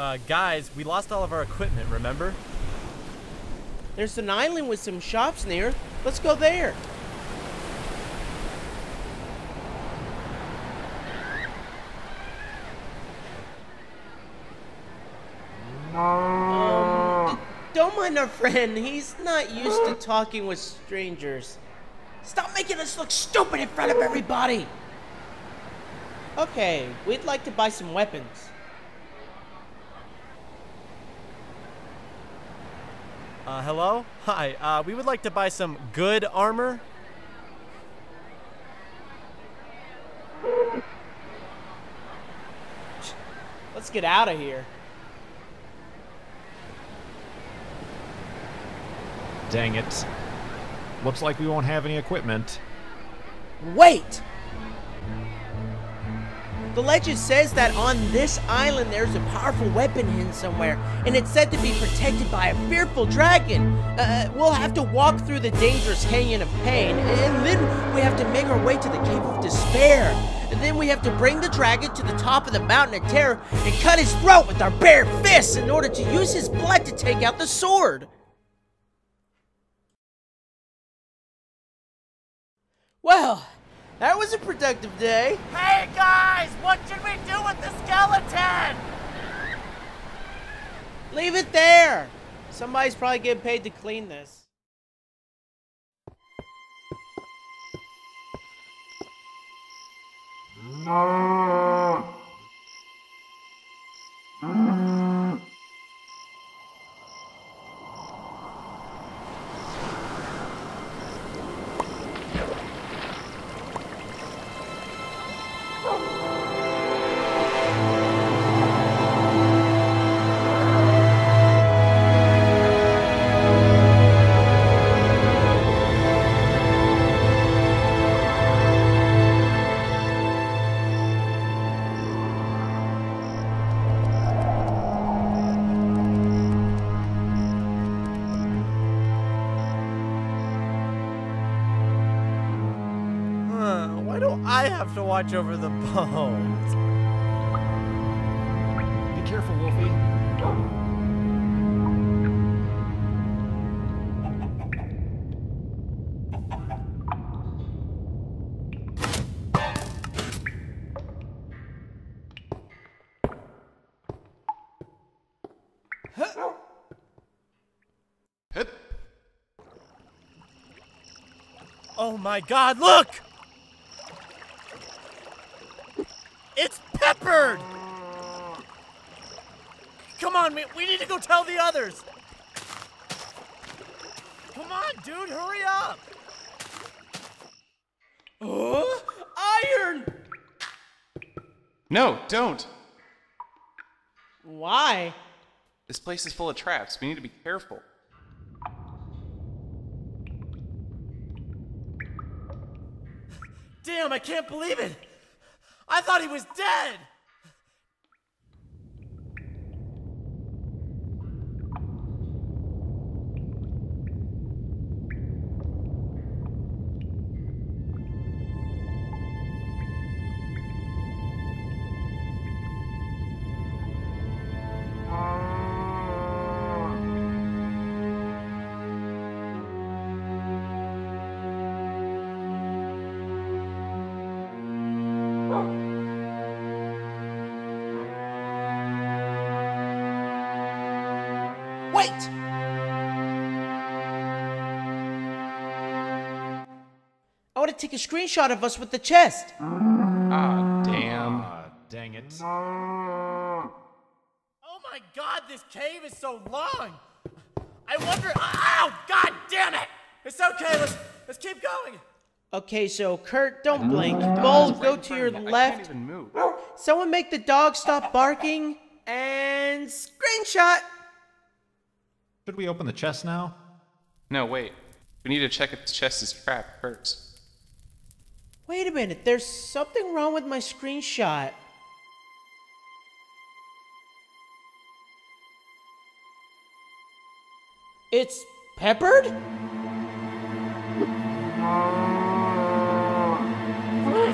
Uh, guys, we lost all of our equipment, remember? There's an island with some shops near. Let's go there. Um, don't mind our friend. He's not used to talking with strangers. Stop making us look stupid in front of everybody. Okay, we'd like to buy some weapons. Uh, hello? Hi, uh, we would like to buy some good armor. Let's get out of here. Dang it. Looks like we won't have any equipment. Wait! The legend says that on this island there's a powerful weapon hidden somewhere, and it's said to be protected by a fearful dragon. Uh, we'll have to walk through the dangerous canyon of pain, and then we have to make our way to the cave of despair. And then we have to bring the dragon to the top of the mountain of terror and cut his throat with our bare fists in order to use his blood to take out the sword. Well, that was a productive day. Hey guys, what should we do with the skeleton? Leave it there. Somebody's probably getting paid to clean this. Huh, have to watch over the bones? Be careful, Wolfie. Oh my god, look! It's peppered! Come on, we, we need to go tell the others! Come on, dude, hurry up! Oh, iron! No, don't. Why? This place is full of traps. We need to be careful. Damn, I can't believe it! I thought he was dead! Wait! I want to take a screenshot of us with the chest. Ah, damn. Ah, dang it. Oh my god, this cave is so long! I wonder. Ow! God damn it! It's okay, let's, let's keep going! Okay, so Kurt, don't blink. Bull, go to your I can't left. even move. Someone make the dog stop barking. And screenshot. Should we open the chest now? No, wait. We need to check if the chest is trapped first. Wait a minute, there's something wrong with my screenshot. It's peppered? Guys,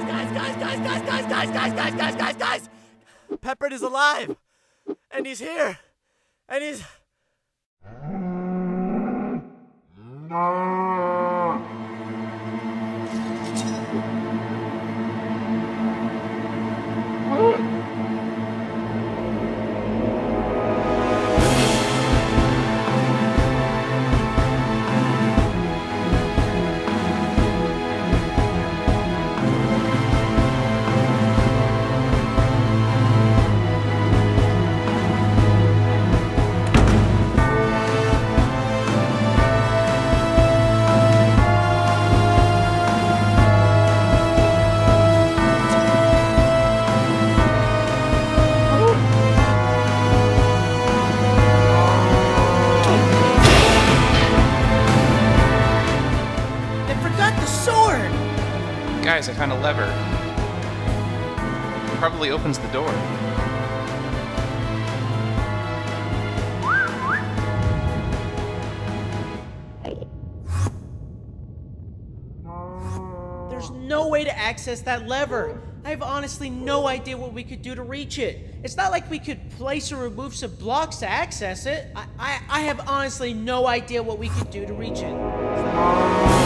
guys, guys, guys, guys, guys, guys, guys, guys, guys, guys, guys! Peppered is alive! and he's here, and he's. Lever. Probably opens the door. There's no way to access that lever. I have honestly no idea what we could do to reach it. It's not like we could place or remove some blocks to access it. I, I, I have honestly no idea what we could do to reach it.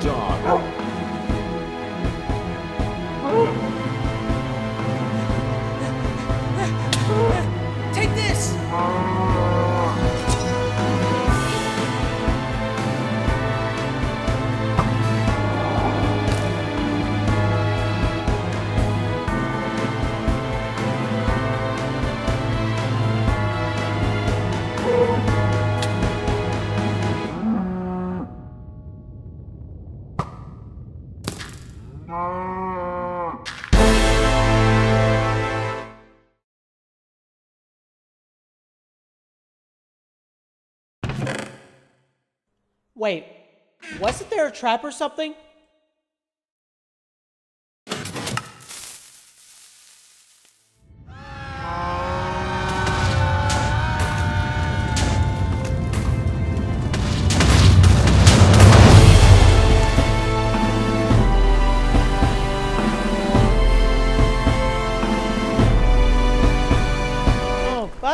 Dog. Wait, wasn't there a trap or something?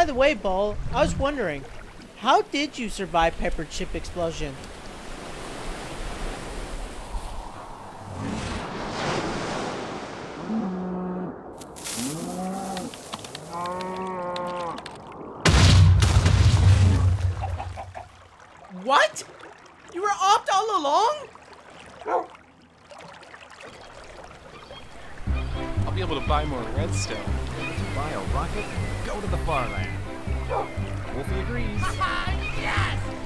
The way, Bull, I was wondering, how did you survive Pepper Chip Explosion? What? You were opt all along? I'll be able to buy more redstone. Buy a rocket, go to the far land. Wolfie agrees. yes!